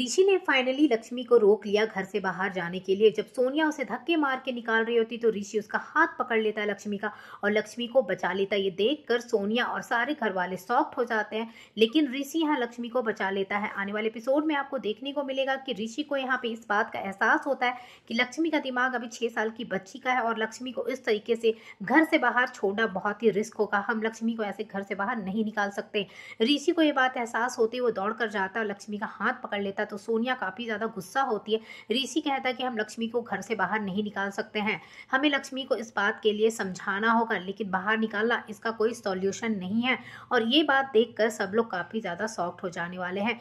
ऋषि ने फाइनली लक्ष्मी को रोक लिया घर से बाहर जाने के लिए। जब सोनिया उसे धक्के मार के निकाल रही होती तो ऋषि उसका हाथ पकड़ लेता है लक्ष्मी का और लक्ष्मी को बचा लेता ये देखकर सोनिया और सारे घर वाले सॉफ्ट हो जाते हैं। लेकिन ऋषि यहाँ लक्ष्मी को बचा लेता है। आने वाले एपिसोड में आपको देखने को मिलेगा कि ऋषि को यहाँ पे इस बात का एहसास होता है कि लक्ष्मी का दिमाग अभी छः साल की बच्ची का है और लक्ष्मी को इस तरीके से घर से बाहर छोड़ना बहुत ही रिस्क होगा। हम लक्ष्मी को ऐसे घर से बाहर नहीं निकाल सकते। ऋषि को ये बात एहसास होती वो दौड़ कर जाता है लक्ष्मी का हाथ पकड़ लेता तो सोनिया काफ़ी ज़्यादा गुस्सा होती है। ऋषि कहता है कि हम लक्ष्मी को घर से बाहर नहीं निकाल सकते हैं। हमें लक्ष्मी को इस बात के लिए समझाना होगा, लेकिन बाहर निकालना इसका कोई सॉल्यूशन नहीं है। और ये बात देखकर सब लोग काफ़ी ज़्यादा सॉफ्ट हो जाने वाले हैं।